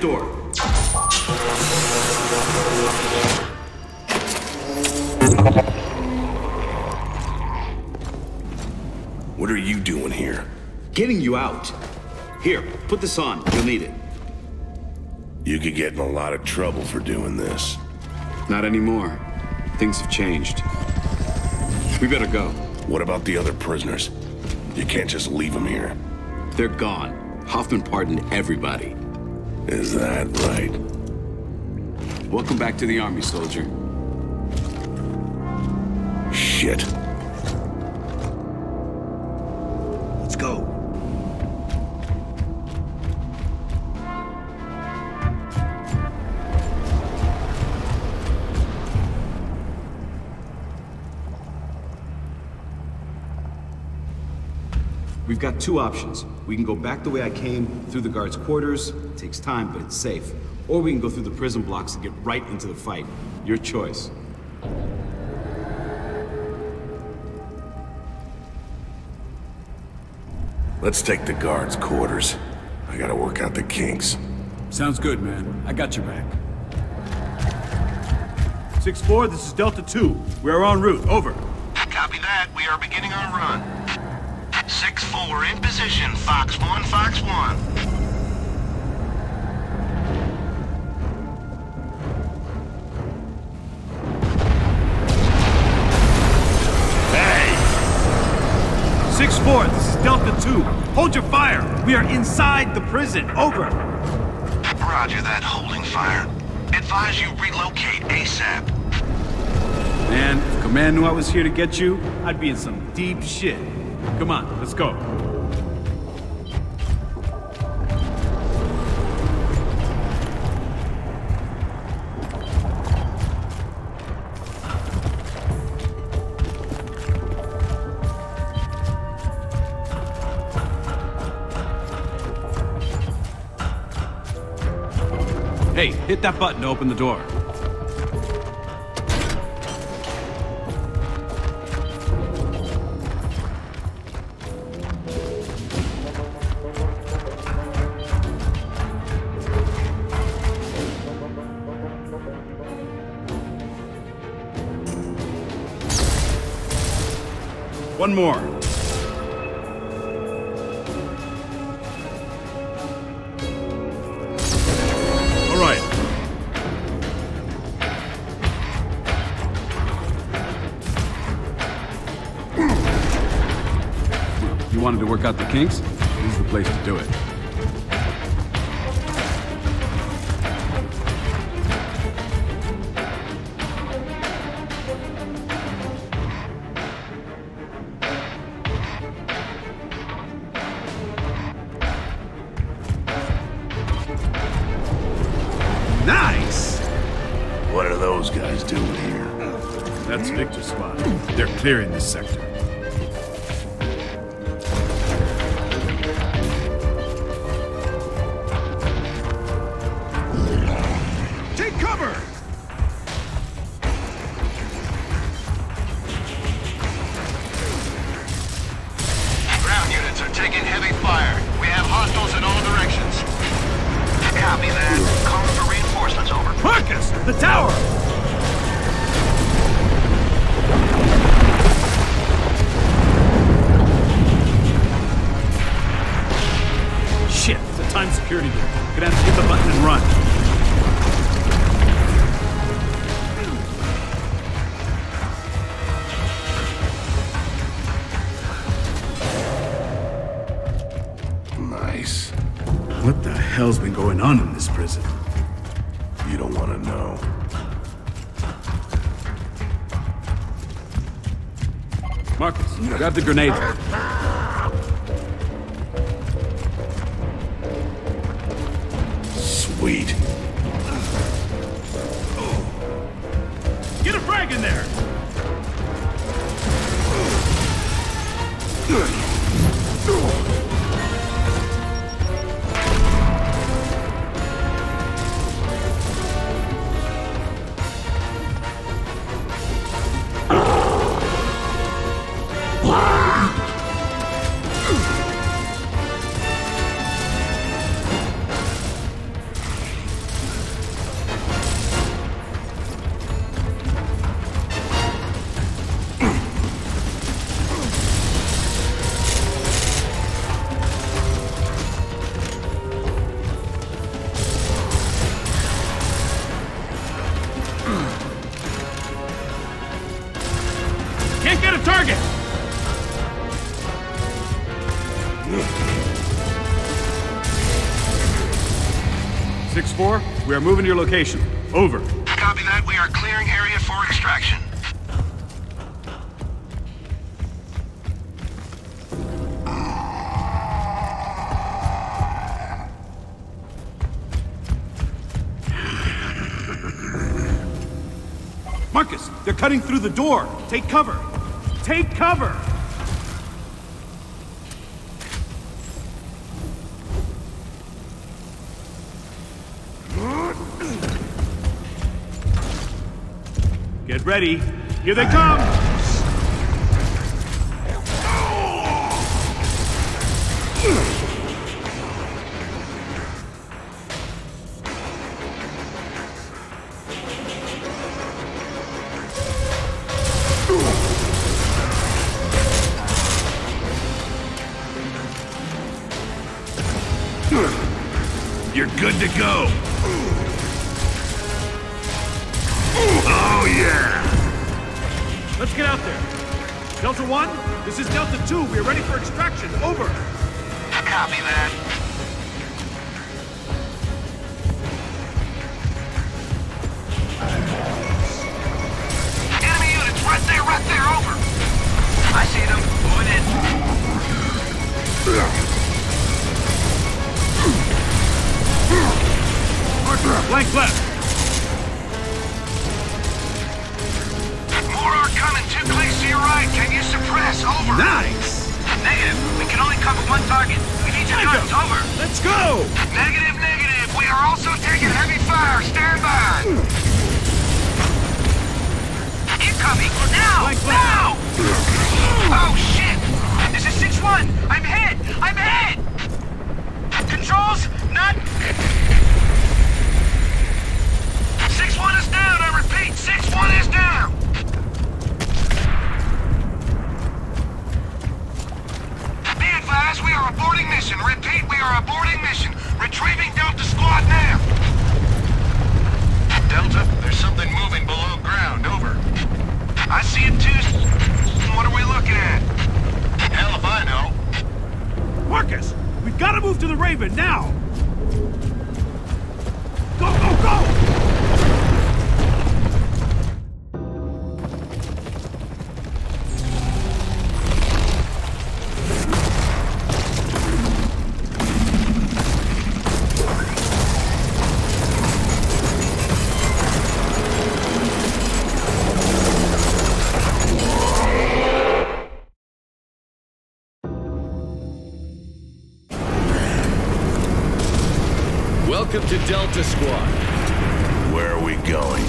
Jack, rip that door. What are you doing here? Getting you out. Here, put this on. You'll need it. You could get in a lot of trouble for doing this. Not anymore. Things have changed. We better go. What about the other prisoners? You can't just leave them here. They're gone. Hoffman pardoned everybody. Is that right? Welcome back to the army, soldier. Shit. We've got two options. We can go back the way I came, through the guards' quarters. It takes time, but it's safe. Or we can go through the prison blocks and get right into the fight. Your choice. Let's take the guards' quarters. I gotta work out the kinks. Sounds good, man. I got your back. 6-4, this is Delta 2. We are en route. Over. Copy that. We are beginning our run. 6-4 in position. Fox 1, Fox 1. Hey! 6-4, this is Delta 2. Hold your fire. We are inside the prison. Over. Roger that. Holding fire. Advise you relocate ASAP. Man, if Command knew I was here to get you, I'd be in some deep shit. Come on, let's go. Hey, hit that button to open the door. One more. All right. You wanted to work out the kinks? This is the place to do it. Nice! What are those guys doing here? That's Victor's spot. They're clearing this sector. Shit, it's a time security gate. Gonna have to hit the button and run. Nice. What the hell's been going on in this prison? You don't want to know. Marcus, grab the grenade. Ugh. target! Six four, we are moving to your location. Over. Copy that. We are clearing area for extraction. Marcus, they're cutting through the door. Take cover. Take cover! Get ready. Here they come! Welcome to Delta Squad. Where are we going?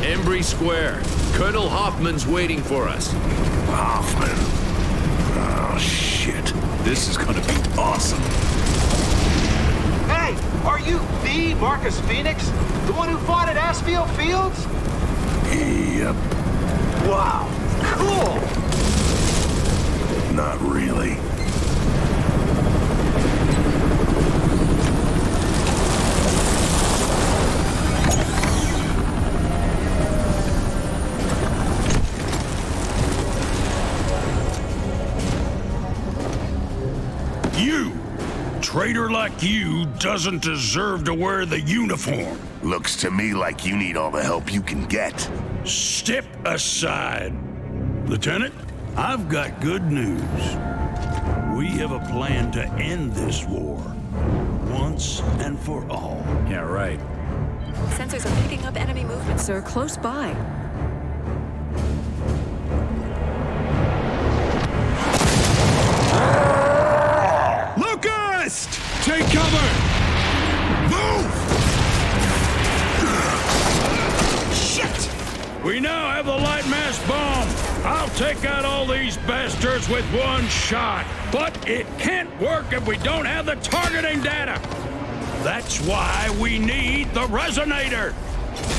Embry Square. Colonel Hoffman's waiting for us. Hoffman. Oh, shit. This is gonna be awesome. Hey, are you the Marcus Fenix? The one who fought at Aspho Fields? Yep. Wow, cool! Not really. A traitor like you doesn't deserve to wear the uniform. Looks to me like you need all the help you can get. Step aside. Lieutenant, I've got good news. We have a plan to end this war. Once and for all. Yeah, right. Sensors are picking up enemy movement, sir, close by. Locust! Take cover! Move! Shit! We now have the Lightmass bomb. I'll take out all these bastards with one shot. But it can't work if we don't have the targeting data. That's why we need the resonator.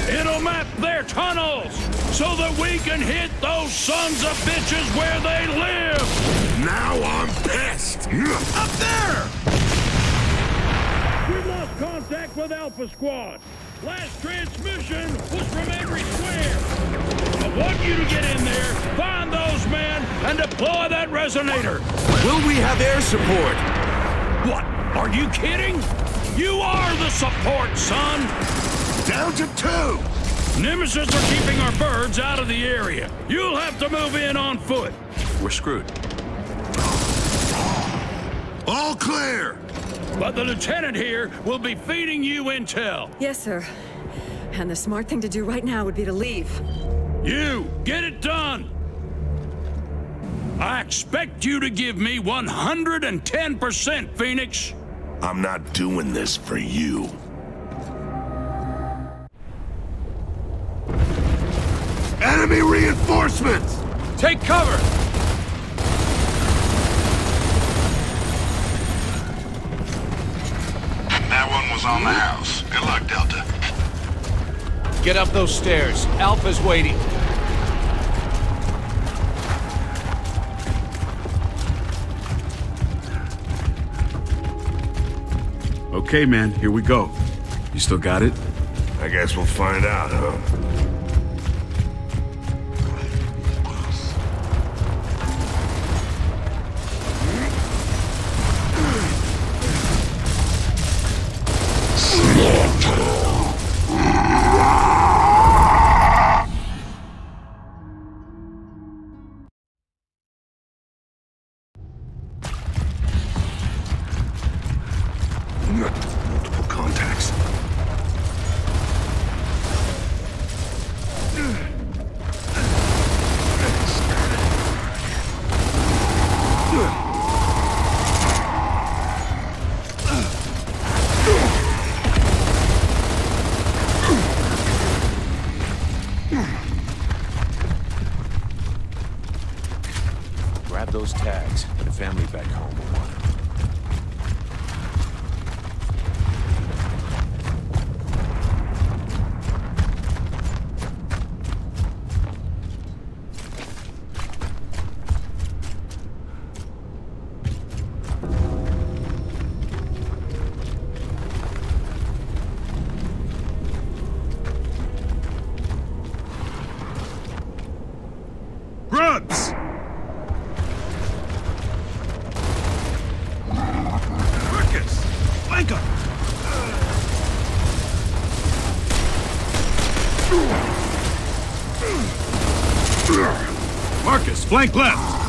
It'll map their tunnels so that we can hit those sons of bitches where they live. Now I'm pissed. Up there! With Alpha Squad. Last transmission was from Embry Square. I want you to get in there, find those men, and deploy that resonator. Will we have air support? What? Are you kidding? You are the support, son! Down to two! Nemacyst are keeping our birds out of the area. You'll have to move in on foot. We're screwed. All clear! But the lieutenant here will be feeding you intel. Yes, sir. And the smart thing to do right now would be to leave. You, get it done! I expect you to give me 110%, Fenix! I'm not doing this for you. Enemy reinforcements! Take cover! That one was on the house. Good luck, Delta. Get up those stairs. Alpha's waiting. Okay, man, here we go. You still got it? I guess we'll find out, huh? Those tags. The family back home will want Marcus, flank left!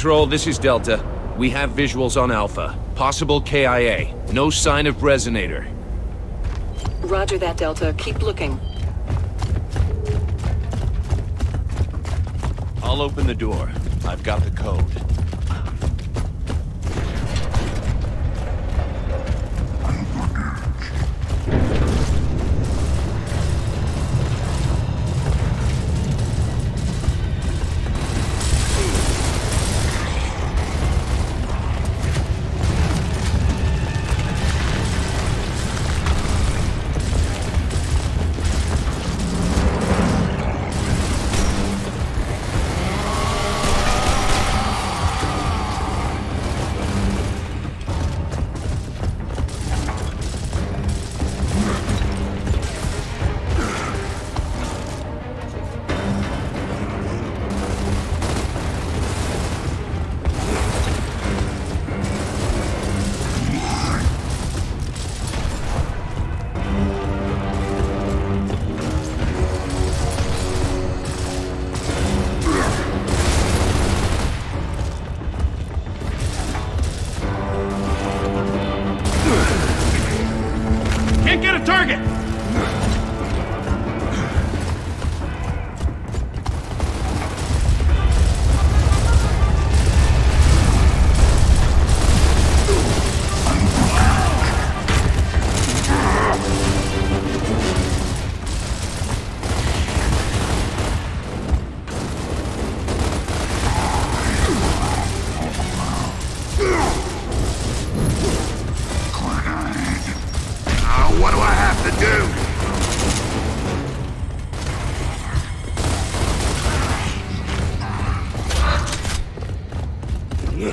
Control, this is Delta. We have visuals on Alpha. Possible KIA. No sign of Resonator. Roger that, Delta. Keep looking. I'll open the door. I've got the code. Target! I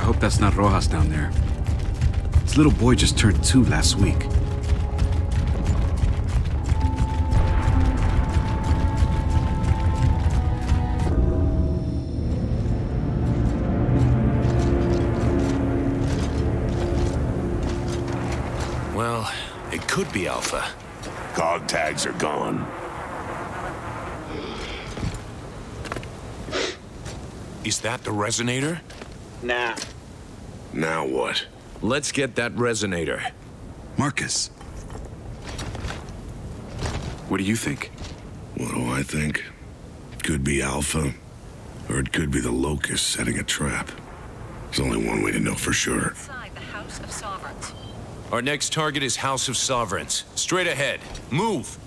hope that's not Rojas down there. His little boy just turned two last week. Is that the resonator? Nah. Now what? Let's get that resonator. Marcus. What do you think? What do I think? Could be Alpha, or it could be the Locust setting a trap. There's only one way to know for sure. Inside the House of Sovereigns. Our next target is House of Sovereigns. Straight ahead. Move!